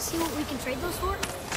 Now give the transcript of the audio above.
see what we can trade those for?